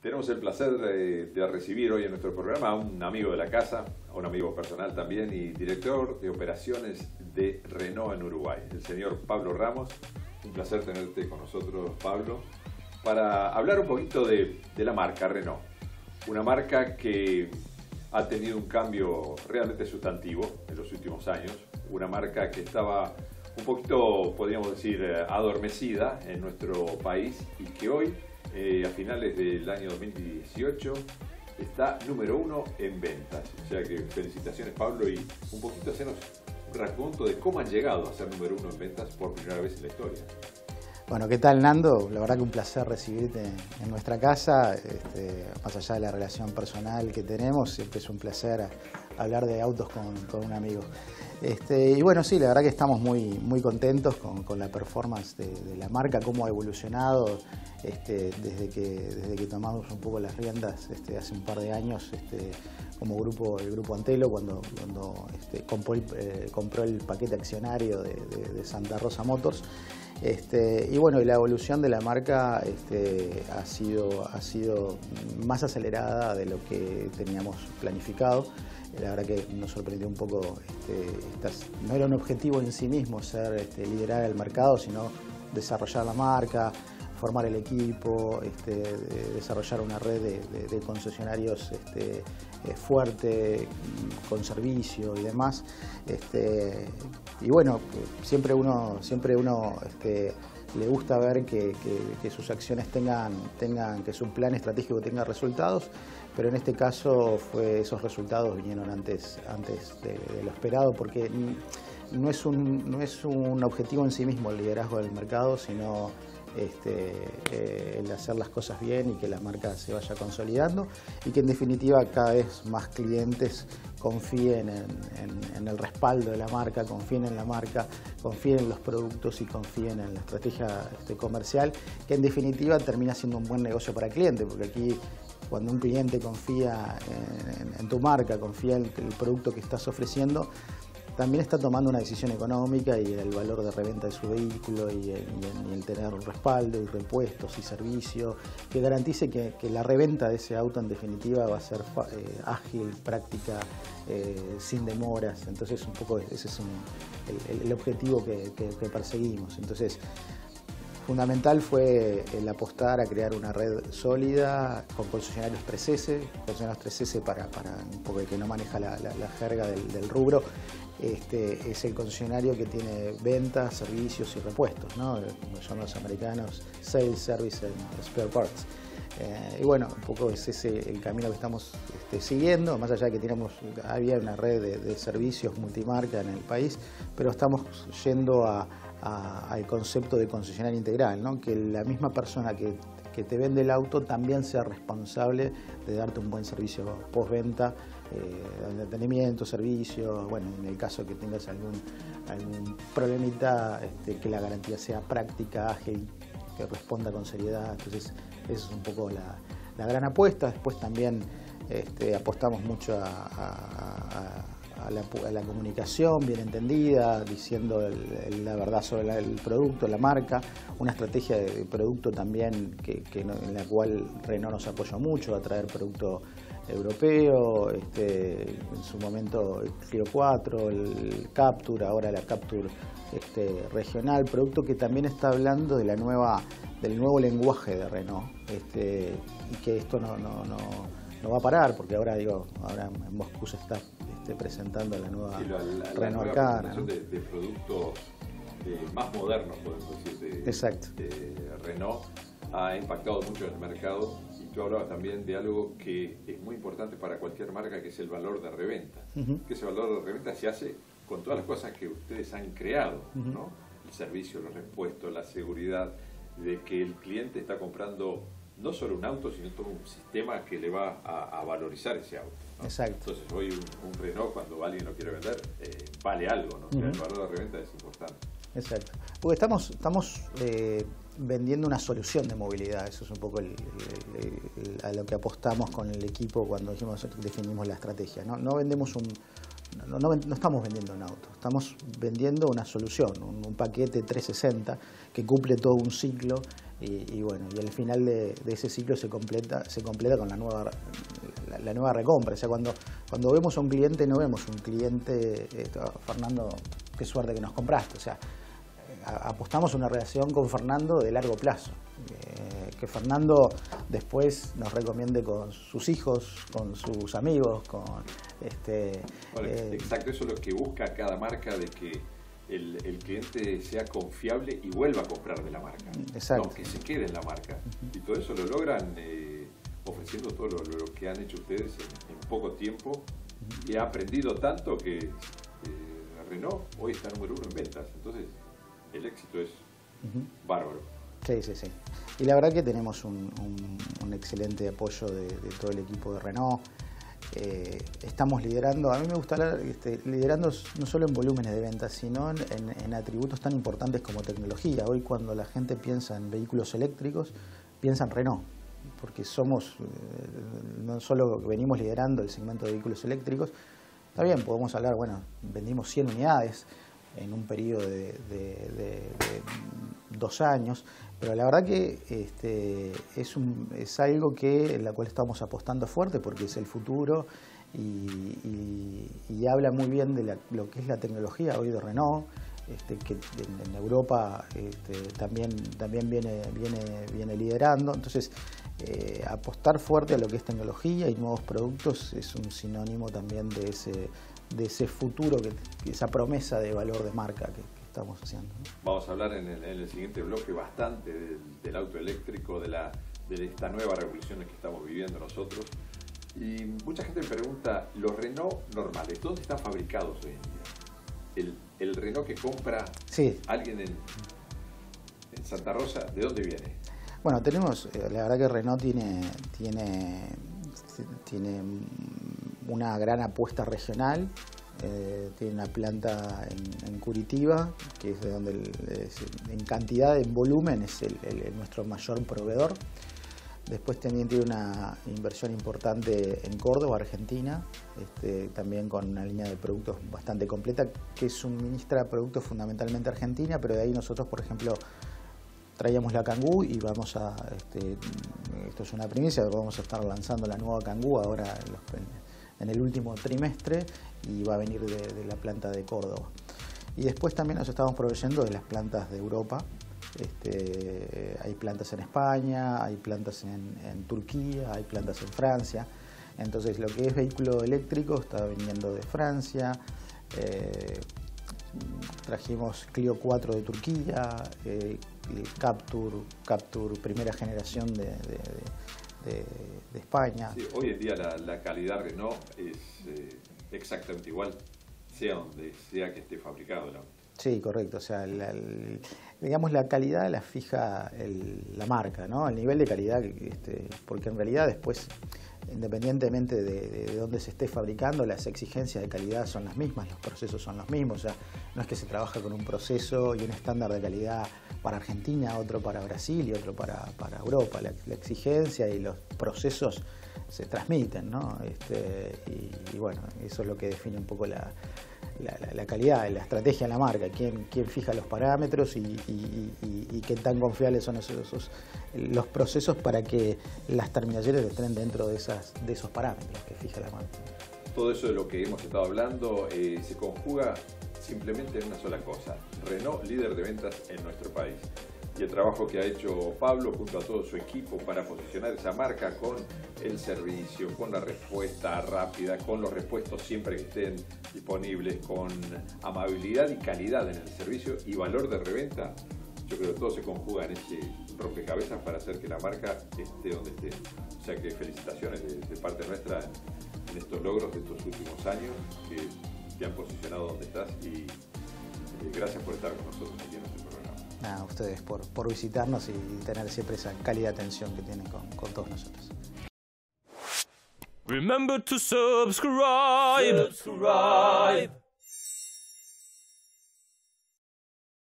Tenemos el placer de, recibir hoy en nuestro programa a un amigo de la casa, a un amigo personal también y director de operaciones de Renault en Uruguay, el señor Pablo Ramos. Un placer tenerte con nosotros, Pablo, para hablar un poquito de, de la marca Renault. Una marca que ha tenido un cambio realmente sustantivo en los últimos años. Una marca que estaba un poquito, podríamos decir, adormecida en nuestro país y que hoy eh, a finales del año 2018 está número uno en ventas. O sea que felicitaciones Pablo y un poquito hacernos un raconto de cómo han llegado a ser número uno en ventas por primera vez en la historia. Bueno, ¿qué tal Nando? La verdad que un placer recibirte en nuestra casa, este, más allá de la relación personal que tenemos, siempre es un placer hablar de autos con, un amigo. Este, y bueno, sí, la verdad que estamos muy, muy contentos con, la performance de, la marca, cómo ha evolucionado este, desde, que, desde que tomamos un poco las riendas este, hace un par de años como grupo, el grupo Antelo, cuando, cuando este, compró, el, eh, compró, el, paquete accionario de, Santa Rosa Motors. Este, y bueno, la evolución de la marca este, ha, sido, ha sido más acelerada de lo que teníamos planificado. La verdad que nos sorprendió un poco, no era un objetivo en sí mismo ser liderar el mercado, sino desarrollar la marca, formar el equipo, este, desarrollar una red de, concesionarios este, eh, fuerte, con servicio y demás. Este, y bueno, siempre uno, siempre uno este, le gusta ver que, sus acciones tengan, tengan, que su plan estratégico tenga resultados, pero en este caso fue, esos resultados vinieron antes, antes de, lo esperado, porque no es, un, no es un objetivo en sí mismo el liderazgo del mercado, sino este, eh, el hacer las cosas bien y que la marca se vaya consolidando y que en definitiva cada vez más clientes confíen en, el respaldo de la marca, confíen en la marca, confíen en los productos y confíen en la estrategia este, comercial, que en definitiva termina siendo un buen negocio para el cliente, porque aquí cuando un cliente confía en, tu marca, confía en el producto que estás ofreciendo, también está tomando una decisión económica y el valor de reventa de su vehículo y el, tener respaldo y repuestos y servicio que garantice que, la reventa de ese auto en definitiva va a ser eh, ágil, práctica, eh, sin demoras. Entonces un poco ese es el, objetivo que, perseguimos. Entonces fundamental fue el apostar a crear una red sólida con concesionarios 3S, concesionarios 3S para, para un poco que no maneja la, jerga del, rubro, este, es el concesionario que tiene ventas, servicios y repuestos, como llaman los americanos, Sales, Service and Spare Parts. Eh, y bueno, un poco es ese el camino que estamos este, siguiendo, más allá de que tenemos, había una red de, servicios multimarca en el país, pero estamos yendo al concepto de concesionario integral, que la misma persona que, que te vende el auto también sea responsable de darte un buen servicio postventa eh, de atendimiento, servicio, bueno, en el caso que tengas algún, algún problemita, este, que la garantía sea práctica, ágil, que responda con seriedad. Entonces, esa es un poco la, gran apuesta. Después también este, apostamos mucho a, la, comunicación bien entendida, diciendo la verdad sobre el producto, la marca, una estrategia de producto también que, en la cual Renault nos apoyó mucho, a traer producto europeo, este, en su momento el Clio 4, el Capture, ahora la Capture este, regional, producto que también está hablando de la nueva, del nuevo lenguaje de Renault, este, y que esto no, no, no, va a parar, porque ahora digo, ahora en Moscú se está este, presentando la nueva Renault Arcana. De, de, productos eh, más modernos, podemos decir, de, de Renault, ha impactado mucho en el mercado tú hablabas también de algo que es muy importante para cualquier marca, que es el valor de reventa. Que ese valor de reventa se hace con todas las cosas que ustedes han creado, ¿no? El servicio, los repuestos, la seguridad, de que el cliente está comprando no solo un auto, sino todo un sistema que le va a, valorizar ese auto. Exacto. Entonces hoy un, Renault, cuando alguien lo quiere vender, eh, vale algo, ¿no? El valor de reventa es importante. Exacto. Porque estamos, estamos eh, vendiendo una solución de movilidad. Eso es un poco a lo que apostamos con el equipo cuando dijimos, definimos la estrategia. No, vendemos un, no, estamos vendiendo un auto, estamos vendiendo una solución, un, paquete 360 que cumple todo un ciclo y, bueno, y al final de, ese ciclo se completa, se completa con la nueva, la, nueva recompra. O sea, cuando, cuando vemos a un cliente, no vemos un cliente, Fernando, qué suerte que nos compraste. O sea, apostamos una relación con Fernando de largo plazo. Eh, que Fernando después nos recomiende con sus hijos, con sus amigos, con este. Eh, exacto, eso es lo que busca cada marca de que el, cliente sea confiable y vuelva a comprar de la marca. Exacto. que se quede en la marca. Y todo eso lo logran eh, ofreciendo todo lo, que han hecho ustedes en, poco tiempo. Y ha aprendido tanto que Renault hoy está número uno en ventas. Entonces, el éxito es bárbaro. Sí, sí, sí. Y la verdad que tenemos un, excelente apoyo de, todo el equipo de Renault. Eh, estamos liderando, a mí me gusta hablar, este, liderando no solo en volúmenes de ventas, sino en, atributos tan importantes como tecnología. Hoy cuando la gente piensa en vehículos eléctricos, piensa en Renault, porque somos, eh, no solo venimos liderando el segmento de vehículos eléctricos, está bien, podemos hablar, bueno, vendimos 100 unidades, en un periodo de, dos años, pero la verdad que este, es, algo que en la cual estamos apostando fuerte porque es el futuro y, habla muy bien de lo que es la tecnología hoy de Renault, este, que en, Europa este, también, también viene liderando. Entonces, eh, apostar fuerte a lo que es tecnología y nuevos productos es un sinónimo también de ese, de ese futuro, que, esa promesa de valor de marca que, estamos haciendo. Vamos a hablar en el, siguiente bloque bastante del, auto eléctrico, de, la, de esta nueva revolución que estamos viviendo nosotros. Y mucha gente me pregunta, los Renault normales, ¿dónde están fabricados hoy en día? El, el Renault que compra alguien en, en Santa Rosa, ¿de dónde viene? Bueno, tenemos, eh, la verdad que Renault tiene, tiene, tiene una gran apuesta regional. Eh, tiene una planta en, Curitiba, que es de donde en cantidad, en volumen, es nuestro mayor proveedor. Después también tiene una inversión importante en Córdoba, Argentina, este, también con una línea de productos bastante completa que suministra productos fundamentalmente Argentina, pero de ahí nosotros, por ejemplo, traíamos la Kangoo y vamos a, este, esto es una primicia, vamos a estar lanzando la nueva Kangoo ahora en los, en el último trimestre y va a venir de, la planta de Córdoba. Y después también nos estamos proveyendo de las plantas de Europa. Este, hay plantas en España, hay plantas en, Turquía, hay plantas en Francia. Entonces lo que es vehículo eléctrico está viniendo de Francia. Eh, trajimos Clio 4 de Turquía, eh, Capture primera generación de, España. hoy en día la, calidad Renault es eh, exactamente igual, sea donde sea que esté fabricado el auto. Sí, correcto. O sea, digamos, la calidad la fija la marca, ¿no? El nivel de calidad, este, porque en realidad después independientemente de, dónde se esté fabricando, las exigencias de calidad son las mismas, los procesos son los mismos. O sea, no es que se trabaja con un proceso y un estándar de calidad para Argentina, otro para Brasil y otro para, Europa. La, exigencia y los procesos se transmiten, ¿no? Este, y, bueno, eso es lo que define un poco la, la, calidad, la estrategia de la marca, quién, quién fija los parámetros y, qué tan confiables son esos, los procesos para que las terminaciones estén dentro de, esas, de esos parámetros que fija la marca. Todo eso de lo que hemos estado hablando eh, se conjuga simplemente en una sola cosa, Renault líder de ventas en nuestro país y el trabajo que ha hecho Pablo junto a todo su equipo para posicionar esa marca con el servicio, con la respuesta rápida, con los repuestos siempre que estén disponibles, con amabilidad y calidad en el servicio y valor de reventa, yo creo que todo se conjuga en ese rompecabezas para hacer que la marca esté donde esté. O sea que felicitaciones de, parte nuestra en, estos logros de estos últimos años que te han posicionado donde estás y eh, gracias por estar con nosotros aquí en nuestro programa a ustedes por, por visitarnos y tener siempre esa cálida atención que tienen con, con todos nosotros. Remember to subscribe. subscribe.